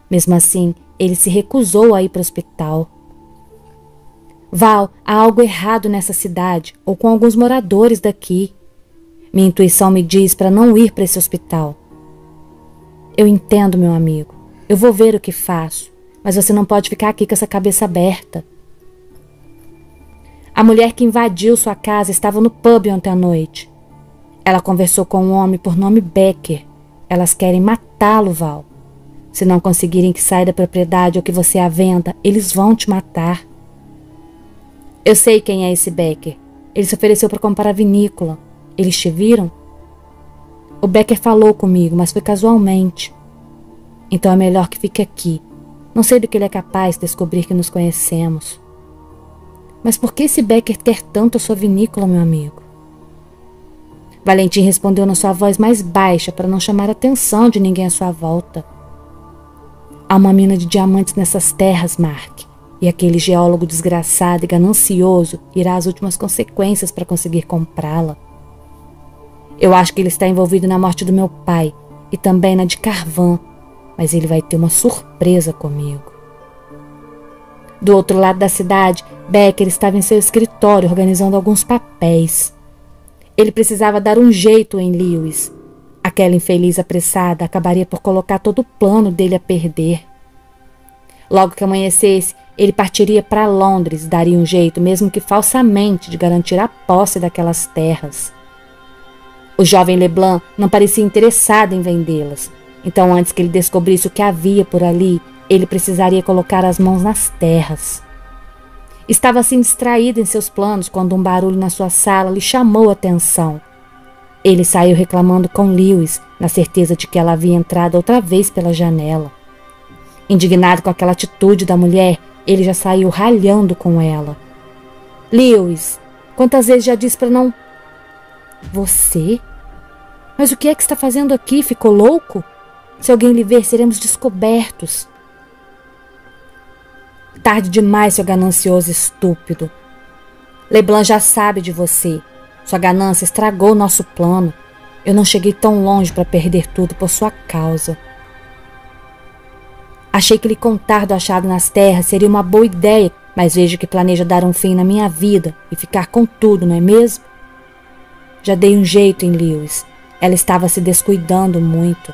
Mesmo assim, ele se recusou a ir para o hospital. Val, há algo errado nessa cidade ou com alguns moradores daqui. Minha intuição me diz para não ir para esse hospital. Eu entendo, meu amigo. Eu vou ver o que faço, mas você não pode ficar aqui com essa cabeça aberta. A mulher que invadiu sua casa estava no pub ontem à noite. Ela conversou com um homem por nome Becker. Elas querem matá-lo, Val. Se não conseguirem que saia da propriedade ou que você a venda, eles vão te matar. Eu sei quem é esse Becker. Ele se ofereceu para comprar a vinícola. Eles te viram? O Becker falou comigo, mas foi casualmente. Então é melhor que fique aqui. Não sei do que ele é capaz de descobrir que nos conhecemos. Mas por que esse Becker quer tanto a sua vinícola, meu amigo? Valentim respondeu na sua voz mais baixa para não chamar a atenção de ninguém à sua volta. Há uma mina de diamantes nessas terras, Mark. E aquele geólogo desgraçado e ganancioso irá às últimas consequências para conseguir comprá-la. Eu acho que ele está envolvido na morte do meu pai e também na de Carvan, mas ele vai ter uma surpresa comigo. Do outro lado da cidade, Becker estava em seu escritório organizando alguns papéis. Ele precisava dar um jeito em Lewis. Aquela infeliz apressada acabaria por colocar todo o plano dele a perder. Logo que amanhecesse, ele partiria para Londres, daria um jeito, mesmo que falsamente, de garantir a posse daquelas terras. O jovem Leblanc não parecia interessado em vendê-las, então antes que ele descobrisse o que havia por ali, ele precisaria colocar as mãos nas terras. Estava assim distraído em seus planos quando um barulho na sua sala lhe chamou a atenção. Ele saiu reclamando com Lewis, na certeza de que ela havia entrado outra vez pela janela. Indignado com aquela atitude da mulher, ele já saiu ralhando com ela. Lewis, quantas vezes já disse para não. Você? Mas o que é que está fazendo aqui? Ficou louco? Se alguém lhe ver, seremos descobertos. Tarde demais, seu ganancioso estúpido. Leblanc já sabe de você. Sua ganância estragou nosso plano. Eu não cheguei tão longe para perder tudo por sua causa. Achei que lhe contar do achado nas terras seria uma boa ideia, mas vejo que planeja dar um fim na minha vida e ficar com tudo, não é mesmo? Já dei um jeito em Lewis. Ela estava se descuidando muito.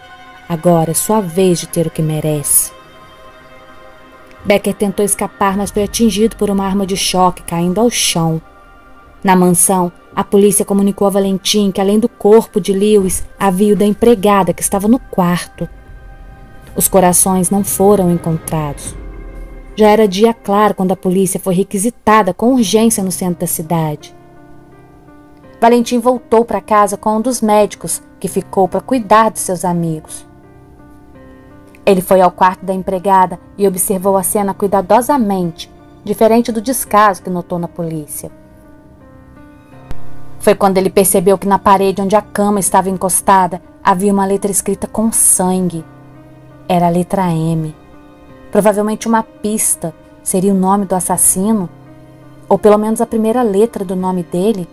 Agora é sua vez de ter o que merece. Becker tentou escapar, mas foi atingido por uma arma de choque, caindo ao chão. Na mansão, a polícia comunicou a Valentim que, além do corpo de Lewis, havia o da empregada que estava no quarto. Os corações não foram encontrados. Já era dia claro quando a polícia foi requisitada com urgência no centro da cidade. Valentim voltou para casa com um dos médicos que ficou para cuidar de seus amigos. Ele foi ao quarto da empregada e observou a cena cuidadosamente, diferente do descaso que notou na polícia. Foi quando ele percebeu que na parede onde a cama estava encostada havia uma letra escrita com sangue. Era a letra M. Provavelmente uma pista. Seria o nome do assassino? Ou pelo menos a primeira letra do nome dele?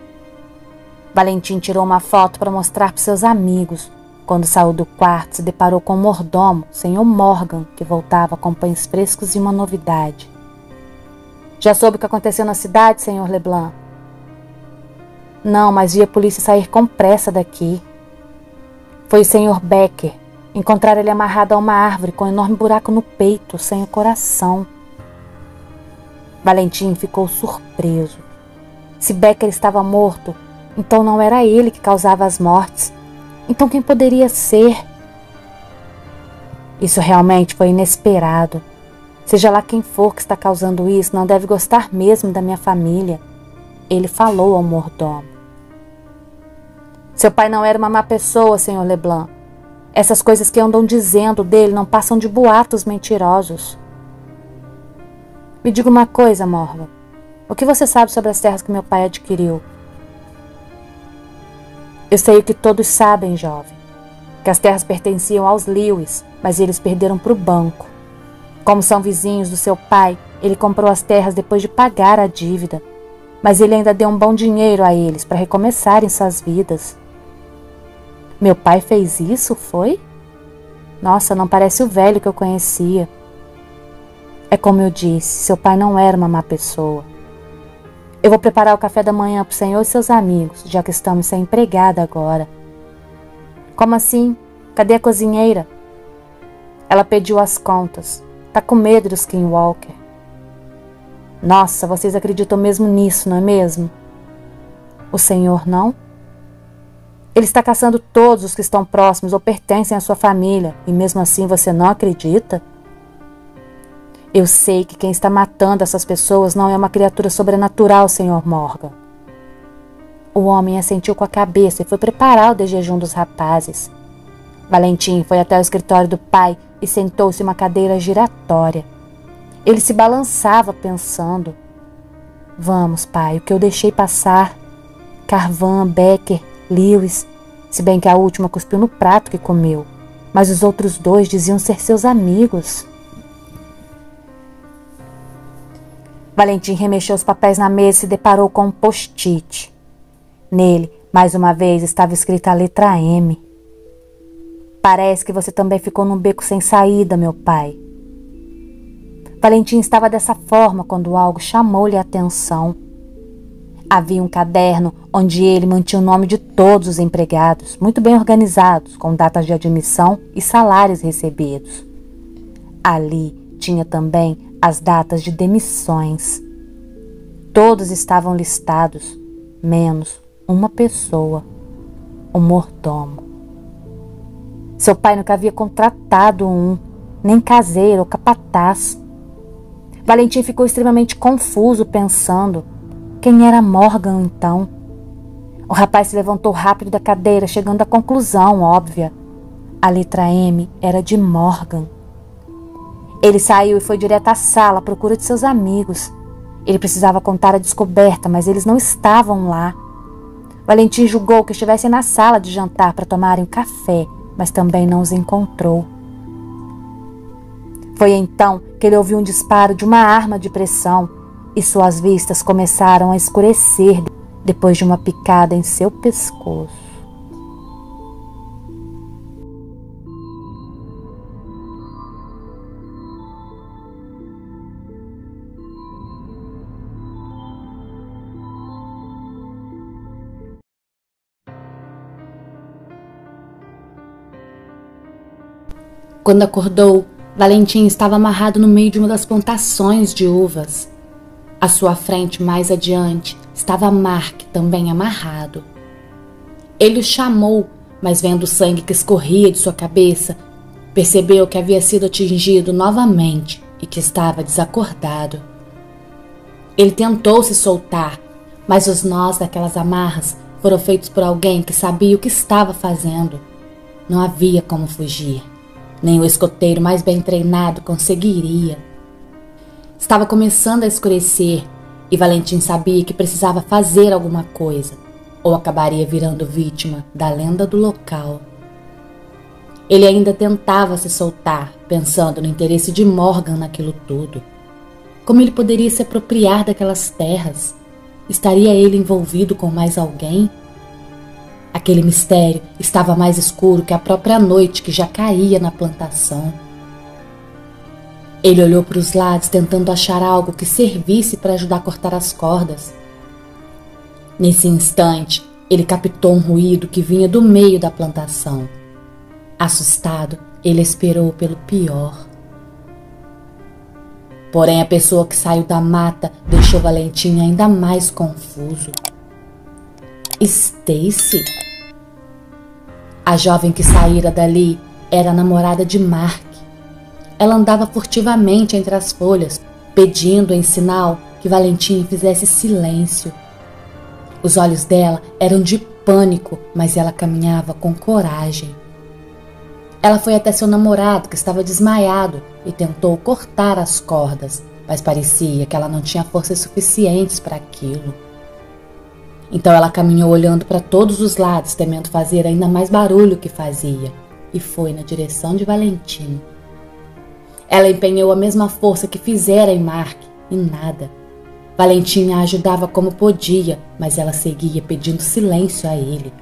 Valentim tirou uma foto para mostrar para seus amigos. Quando saiu do quarto, se deparou com o mordomo, senhor Morgan, que voltava com pães frescos e uma novidade. Já soube o que aconteceu na cidade, senhor Leblanc? Não, mas vi a polícia sair com pressa daqui. Foi o senhor Becker, Encontrar ele amarrado a uma árvore com um enorme buraco no peito, sem o coração. Valentim ficou surpreso. Se Becker estava morto, então não era ele que causava as mortes. Então quem poderia ser? Isso realmente foi inesperado. Seja lá quem for que está causando isso, não deve gostar mesmo da minha família. Ele falou ao mordomo. Seu pai não era uma má pessoa, senhor Leblanc. Essas coisas que andam dizendo dele não passam de boatos mentirosos. Me diga uma coisa, Morgan. O que você sabe sobre as terras que meu pai adquiriu? Eu sei o que todos sabem, jovem. Que as terras pertenciam aos Lewis, mas eles perderam para o banco. Como são vizinhos do seu pai, ele comprou as terras depois de pagar a dívida. Mas ele ainda deu um bom dinheiro a eles para recomeçarem suas vidas. Meu pai fez isso, foi? Nossa, não parece o velho que eu conhecia. É como eu disse, seu pai não era uma má pessoa. Eu vou preparar o café da manhã para o senhor e seus amigos, já que estamos sem empregada agora. Como assim? Cadê a cozinheira? Ela pediu as contas. Tá com medo do Skinwalker. Nossa, vocês acreditam mesmo nisso, não é mesmo? O senhor não? Ele está caçando todos os que estão próximos ou pertencem à sua família, e mesmo assim você não acredita? Eu sei que quem está matando essas pessoas não é uma criatura sobrenatural, Sr. Morgan. O homem assentiu com a cabeça e foi preparar o de jejum dos rapazes. Valentim foi até o escritório do pai e sentou-se em uma cadeira giratória. Ele se balançava pensando: Vamos, pai, o que eu deixei passar. Carvan, Becker, Lewis, se bem que a última cuspiu no prato que comeu, mas os outros dois diziam ser seus amigos. Valentim remexeu os papéis na mesa e se deparou com um post-it. Nele, mais uma vez, estava escrita a letra M. Parece que você também ficou num beco sem saída, meu pai. Valentim estava dessa forma quando algo chamou-lhe a atenção. Havia um caderno onde ele mantinha o nome de todos os empregados, muito bem organizados, com datas de admissão e salários recebidos. Ali tinha também as datas de demissões. Todos estavam listados, menos uma pessoa, o mordomo. Seu pai nunca havia contratado um, nem caseiro ou capataz. Valentim ficou extremamente confuso, pensando quem era Morgan então? O rapaz se levantou rápido da cadeira, chegando à conclusão óbvia. A letra M era de Morgan. Ele saiu e foi direto à sala à procura de seus amigos. Ele precisava contar a descoberta, mas eles não estavam lá. Valentim julgou que estivessem na sala de jantar para tomarem café, mas também não os encontrou. Foi então que ele ouviu um disparo de uma arma de pressão e suas vistas começaram a escurecer depois de uma picada em seu pescoço. Quando acordou, Valentim estava amarrado no meio de uma das plantações de uvas. À sua frente, mais adiante, estava Mark, também amarrado. Ele o chamou, mas vendo o sangue que escorria de sua cabeça, percebeu que havia sido atingido novamente e que estava desacordado. Ele tentou se soltar, mas os nós daquelas amarras foram feitos por alguém que sabia o que estava fazendo. Não havia como fugir. Nem o escoteiro mais bem treinado conseguiria. Estava começando a escurecer e Valentim sabia que precisava fazer alguma coisa ou acabaria virando vítima da lenda do local. Ele ainda tentava se soltar, pensando no interesse de Morgan naquilo tudo. Como ele poderia se apropriar daquelas terras? Estaria ele envolvido com mais alguém? Aquele mistério estava mais escuro que a própria noite que já caía na plantação. Ele olhou para os lados tentando achar algo que servisse para ajudar a cortar as cordas. Nesse instante, ele captou um ruído que vinha do meio da plantação. Assustado, ele esperou pelo pior. Porém, a pessoa que saiu da mata deixou Valentim ainda mais confuso. Stacy? A jovem que saíra dali era a namorada de Mark. Ela andava furtivamente entre as folhas, pedindo em sinal que Valentim fizesse silêncio. Os olhos dela eram de pânico, mas ela caminhava com coragem. Ela foi até seu namorado, que estava desmaiado, e tentou cortar as cordas, mas parecia que ela não tinha forças suficientes para aquilo. Então ela caminhou olhando para todos os lados, temendo fazer ainda mais barulho que fazia, e foi na direção de Valentim. Ela empenhou a mesma força que fizera em Mark, e nada. Valentim a ajudava como podia, mas ela seguia pedindo silêncio a ele.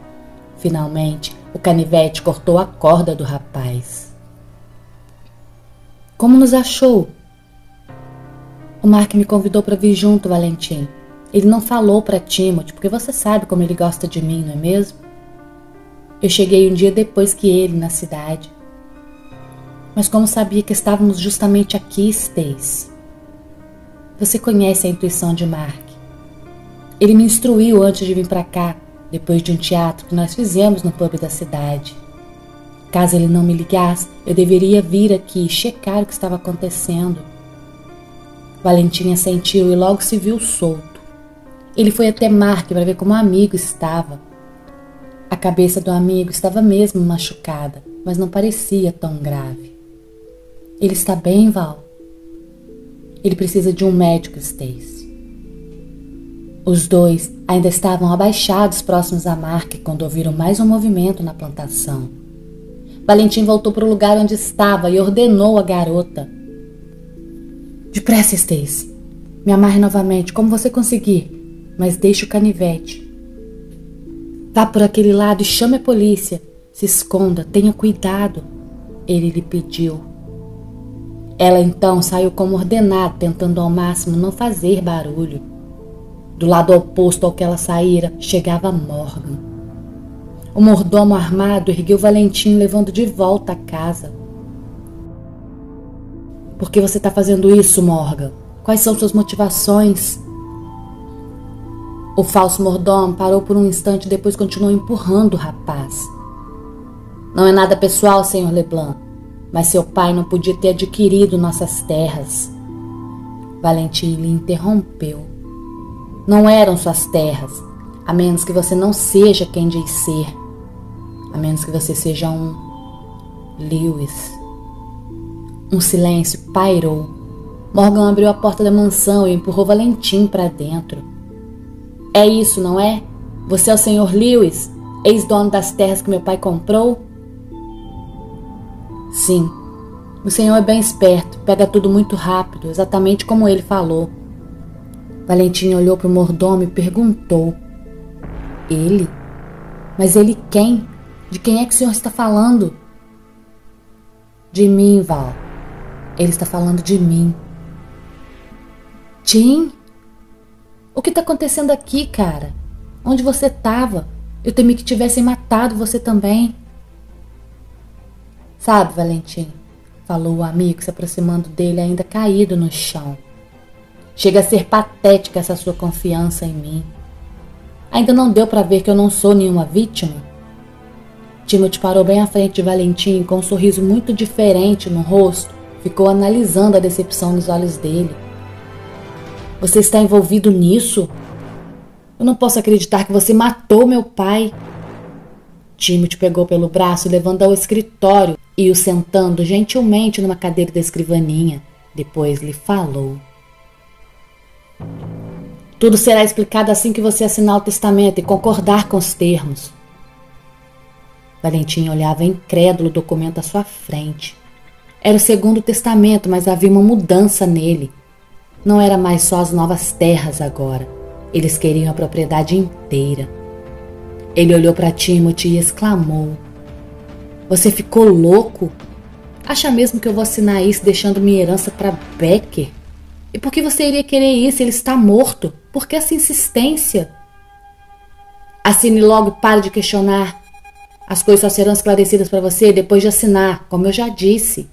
Finalmente, o canivete cortou a corda do rapaz. Como nos achou? O Mark me convidou para vir junto, Valentim. Ele não falou para Timothy, porque você sabe como ele gosta de mim, não é mesmo? Eu cheguei um dia depois que ele na cidade. Mas como sabia que estávamos justamente aqui, Stace? Você conhece a intuição de Mark. Ele me instruiu antes de vir para cá, depois de um teatro que nós fizemos no pub da cidade. Caso ele não me ligasse, eu deveria vir aqui checar o que estava acontecendo. Valentinha sentiu e logo se viu solto. Ele foi até Mark para ver como o amigo estava. A cabeça do amigo estava mesmo machucada, mas não parecia tão grave. Ele está bem, Val? Ele precisa de um médico, Stacy. Os dois ainda estavam abaixados próximos a Mark quando ouviram mais um movimento na plantação. Valentim voltou para o lugar onde estava e ordenou à garota: Depressa, Stacy. Me amarre novamente, como você conseguir mas deixe o canivete. Vá por aquele lado e chame a polícia. Se esconda, tenha cuidado. Ele lhe pediu. Ela então saiu como ordenada, tentando ao máximo não fazer barulho. Do lado oposto ao que ela saíra, chegava Morgan. O mordomo armado ergueu Valentim, levando de volta à casa. Por que você está fazendo isso, Morgan? Quais são suas motivações? O falso mordomo parou por um instante e depois continuou empurrando o rapaz. Não é nada pessoal, senhor Leblanc, mas seu pai não podia ter adquirido nossas terras. Valentim lhe interrompeu. Não eram suas terras, a menos que você não seja quem diz ser, a menos que você seja um Lewis. Um silêncio pairou. Morgan abriu a porta da mansão e empurrou Valentim para dentro. É isso, não é? Você é o senhor Lewis, ex-dono das terras que meu pai comprou? Sim. O senhor é bem esperto, pega tudo muito rápido, exatamente como ele falou. Valentim olhou para o mordomo e perguntou: Ele? Mas ele quem? De quem é que o senhor está falando? De mim, Val. Ele está falando de mim. Tim? O que está acontecendo aqui, cara? Onde você estava? Eu temi que tivessem matado você também. Sabe, Valentim, falou o amigo se aproximando dele, ainda caído no chão. Chega a ser patética essa sua confiança em mim. Ainda não deu para ver que eu não sou nenhuma vítima? Timothy parou bem à frente de Valentim com um sorriso muito diferente no rosto, ficou analisando a decepção nos olhos dele. Você está envolvido nisso? Eu não posso acreditar que você matou meu pai. Timothy pegou pelo braço, levando ao escritório e o sentando gentilmente numa cadeira da escrivaninha. Depois lhe falou. Tudo será explicado assim que você assinar o testamento e concordar com os termos. Valentim olhava incrédulo o documento à sua frente. Era o segundo testamento, mas havia uma mudança nele. Não era mais só as novas terras agora. Eles queriam a propriedade inteira. Ele olhou para Timothy e exclamou: Você ficou louco? Acha mesmo que eu vou assinar isso deixando minha herança para Becker? E por que você iria querer isso? Ele está morto. Por que essa insistência? Assine logo pare de questionar. As coisas só serão esclarecidas para você depois de assinar, como eu já disse.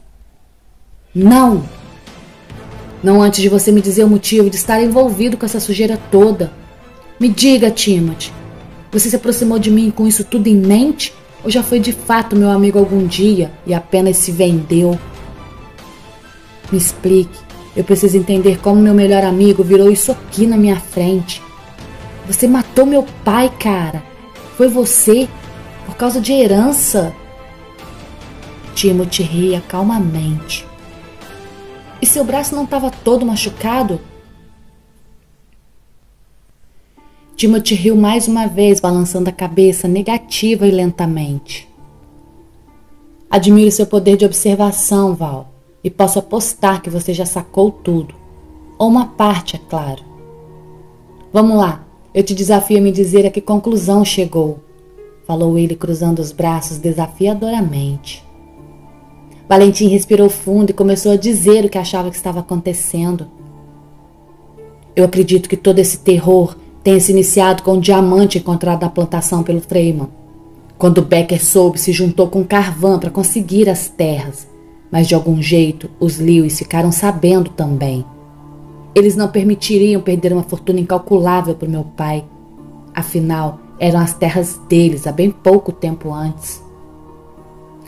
Não! Não antes de você me dizer o motivo de estar envolvido com essa sujeira toda. Me diga, Timothy. Você se aproximou de mim com isso tudo em mente? Ou já foi de fato meu amigo algum dia e apenas se vendeu? Me explique. Eu preciso entender como meu melhor amigo virou isso aqui na minha frente. Você matou meu pai, cara. Foi você? Por causa de herança? Timothy ria calmamente. E seu braço não estava todo machucado? Timothy riu mais uma vez, balançando a cabeça negativa e lentamente. Admiro seu poder de observação, Val, e posso apostar que você já sacou tudo. Ou uma parte, é claro. Vamos lá, eu te desafio a me dizer a que conclusão chegou, falou ele cruzando os braços desafiadoramente. Valentim respirou fundo e começou a dizer o que achava que estava acontecendo. Eu acredito que todo esse terror tenha se iniciado com o diamante encontrado na plantação pelo Freeman. Quando Becker soube, se juntou com Carvan para conseguir as terras, mas de algum jeito os Lewis ficaram sabendo também. Eles não permitiriam perder uma fortuna incalculável para meu pai. Afinal, eram as terras deles há bem pouco tempo antes.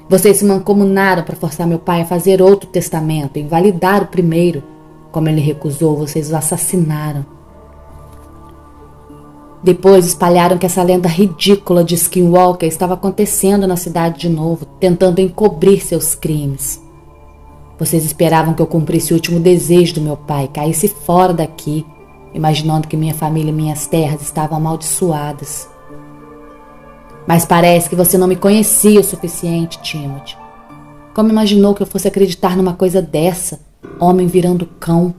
Vocês se mancomunaram para forçar meu pai a fazer outro testamento, invalidar o primeiro. Como ele recusou, vocês o assassinaram. Depois espalharam que essa lenda ridícula de Skinwalker estava acontecendo na cidade de novo, tentando encobrir seus crimes. Vocês esperavam que eu cumprisse o último desejo do meu pai, caísse fora daqui, imaginando que minha família e minhas terras estavam amaldiçoadas. Mas parece que você não me conhecia o suficiente, Timothy. Como imaginou que eu fosse acreditar numa coisa dessa, homem virando cão?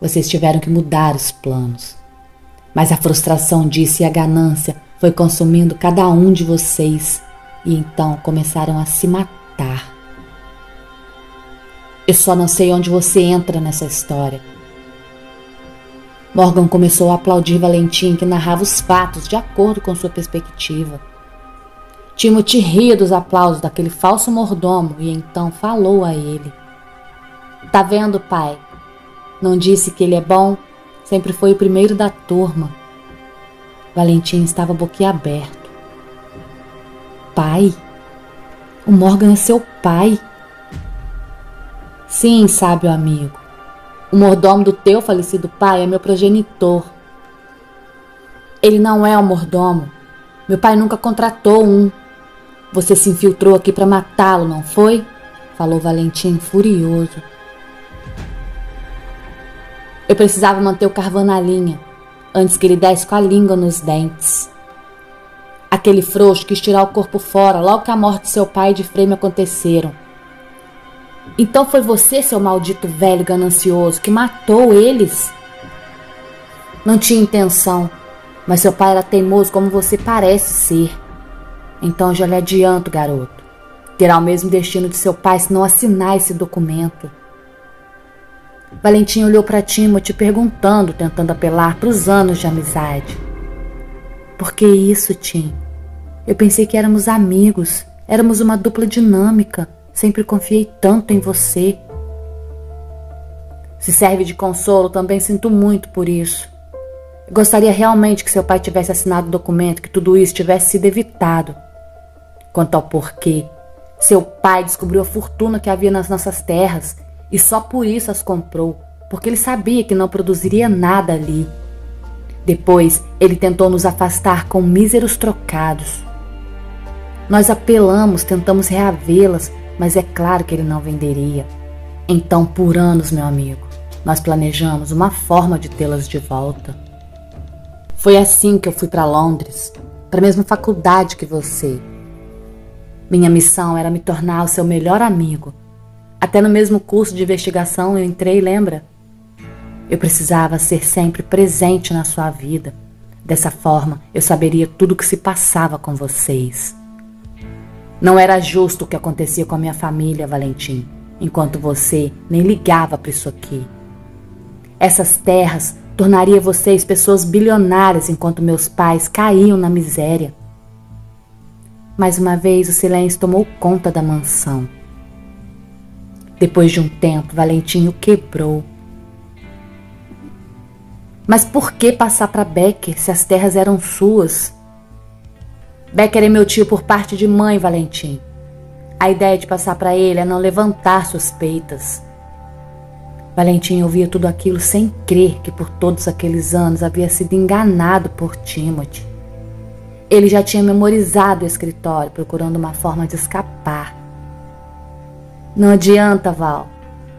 Vocês tiveram que mudar os planos. Mas a frustração disso e a ganância foi consumindo cada um de vocês e então começaram a se matar. Eu só não sei onde você entra nessa história. Morgan começou a aplaudir Valentim, que narrava os fatos de acordo com sua perspectiva. Timothy ria dos aplausos daquele falso mordomo e então falou a ele: Tá vendo, pai? Não disse que ele é bom? Sempre foi o primeiro da turma. Valentim estava boquiaberto. Pai? O Morgan é seu pai? Sim, sábio amigo. O mordomo do teu falecido pai é meu progenitor. Ele não é o mordomo. Meu pai nunca contratou um. Você se infiltrou aqui para matá-lo, não foi? Falou Valentim furioso. Eu precisava manter o carvão na linha, antes que ele desse com a língua nos dentes. Aquele frouxo quis tirar o corpo fora logo que a morte de seu pai e de Frame aconteceram. Então foi você, seu maldito velho ganancioso, que matou eles? Não tinha intenção, mas seu pai era teimoso como você parece ser. Então já lhe adianto, garoto. Terá o mesmo destino de seu pai se não assinar esse documento. Valentim olhou para Timothy perguntando, tentando apelar para os anos de amizade. Por que isso, Tim? Eu pensei que éramos amigos, éramos uma dupla dinâmica. Sempre confiei tanto em você. Se serve de consolo, também sinto muito por isso. Eu gostaria realmente que seu pai tivesse assinado o documento, que tudo isso tivesse sido evitado. Quanto ao porquê, seu pai descobriu a fortuna que havia nas nossas terras e só por isso as comprou, porque ele sabia que não produziria nada ali. Depois, ele tentou nos afastar com míseros trocados. Nós apelamos, tentamos reavê-las, mas é claro que ele não venderia. Então, por anos, meu amigo, nós planejamos uma forma de tê-las de volta. Foi assim que eu fui para Londres, para a mesma faculdade que você. Minha missão era me tornar o seu melhor amigo até no mesmo curso de investigação eu entrei, lembra? Eu precisava ser sempre presente na sua vida. Dessa forma, eu saberia tudo o que se passava com vocês. Não era justo o que acontecia com a minha família, Valentim, enquanto você nem ligava para isso aqui. Essas terras tornaria vocês pessoas bilionárias enquanto meus pais caíam na miséria. Mais uma vez o silêncio tomou conta da mansão. Depois de um tempo, Valentinho quebrou. Mas por que passar para Becker se as terras eram suas? Becker é meu tio por parte de mãe, Valentim. A ideia de passar para ele é não levantar suspeitas. Valentim ouvia tudo aquilo sem crer que por todos aqueles anos havia sido enganado por Timothy. Ele já tinha memorizado o escritório, procurando uma forma de escapar. Não adianta, Val.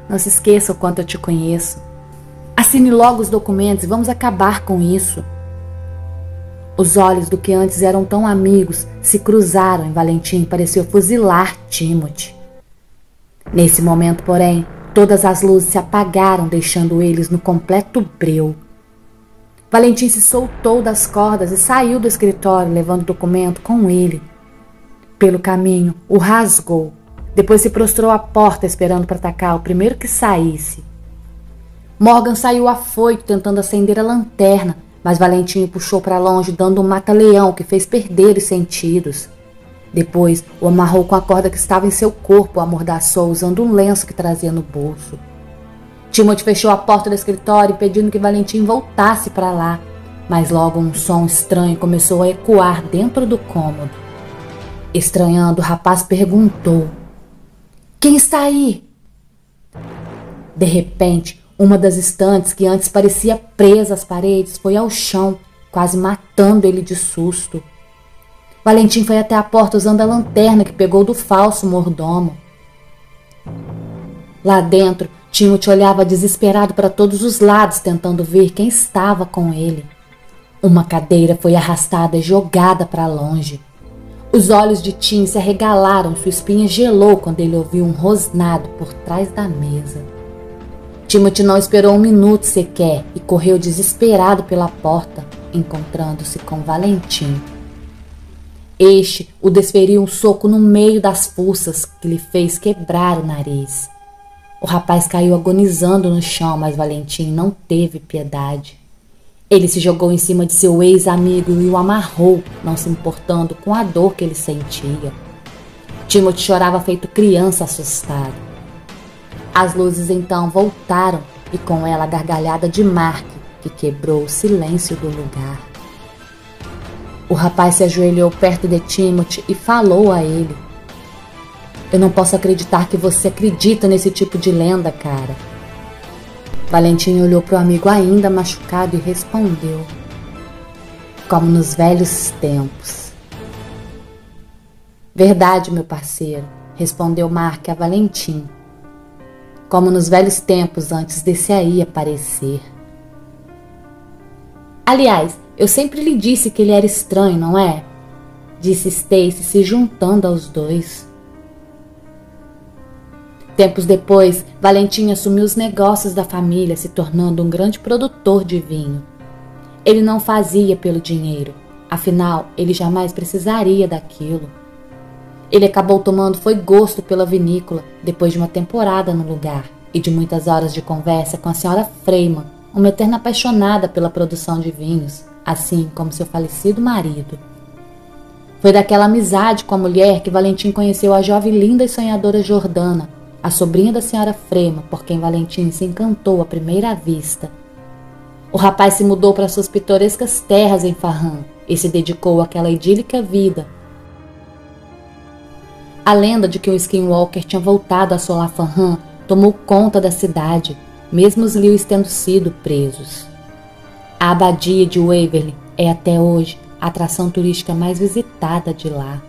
Não se esqueça o quanto eu te conheço. Assine logo os documentos e vamos acabar com isso. Os olhos do que antes eram tão amigos se cruzaram e Valentim pareceu fuzilar Timothy. Nesse momento, porém, todas as luzes se apagaram, deixando eles no completo breu. Valentim se soltou das cordas e saiu do escritório, levando o documento com ele. Pelo caminho, o rasgou. Depois se prostrou à porta, esperando para atacar o primeiro que saísse. Morgan saiu afoito, tentando acender a lanterna, mas Valentim puxou para longe, dando um mata-leão que fez perder os sentidos. Depois o amarrou com a corda que estava em seu corpo, o amordaçou usando um lenço que trazia no bolso. Timothy fechou a porta do escritório pedindo que Valentim voltasse para lá, mas logo um som estranho começou a ecoar dentro do cômodo. Estranhando, o rapaz perguntou: Quem está aí? De repente, uma das estantes, que antes parecia presa às paredes, foi ao chão, quase matando ele de susto. Valentim foi até a porta usando a lanterna que pegou do falso mordomo. Lá dentro, Timothy olhava desesperado para todos os lados, tentando ver quem estava com ele. Uma cadeira foi arrastada e jogada para longe. Os olhos de Tim se arregalaram, sua espinha gelou quando ele ouviu um rosnado por trás da mesa. Timothy não esperou um minuto sequer e correu desesperado pela porta, encontrando-se com Valentim. Este o desferiu um soco no meio das fuças que lhe fez quebrar o nariz. O rapaz caiu agonizando no chão, mas Valentim não teve piedade. Ele se jogou em cima de seu ex-amigo e o amarrou, não se importando com a dor que ele sentia. Timothy chorava feito criança assustada. As luzes então voltaram e com ela a gargalhada de Mark, que quebrou o silêncio do lugar. O rapaz se ajoelhou perto de Timothy e falou a ele: Eu não posso acreditar que você acredita nesse tipo de lenda, cara. Valentim olhou para o amigo ainda machucado e respondeu: Como nos velhos tempos. Verdade, meu parceiro, respondeu Mark a Valentim como nos velhos tempos antes desse aí aparecer. Aliás, eu sempre lhe disse que ele era estranho, não é? Disse Stacy, se juntando aos dois. Tempos depois, Valentim assumiu os negócios da família, se tornando um grande produtor de vinho. Ele não fazia pelo dinheiro, afinal, ele jamais precisaria daquilo. Ele acabou tomando foi gosto pela vinícola depois de uma temporada no lugar e de muitas horas de conversa com a senhora Freeman, uma eterna apaixonada pela produção de vinhos, assim como seu falecido marido. Foi daquela amizade com a mulher que Valentim conheceu a jovem linda e sonhadora Jordana, a sobrinha da senhora Frema, por quem Valentim se encantou à primeira vista. O rapaz se mudou para suas pitorescas terras em Farran e se dedicou àquela idílica vida a lenda de que o Skinwalker tinha voltado a Solafanhan tomou conta da cidade, mesmo os Lewis tendo sido presos. A abadia de Waverly é até hoje a atração turística mais visitada de lá.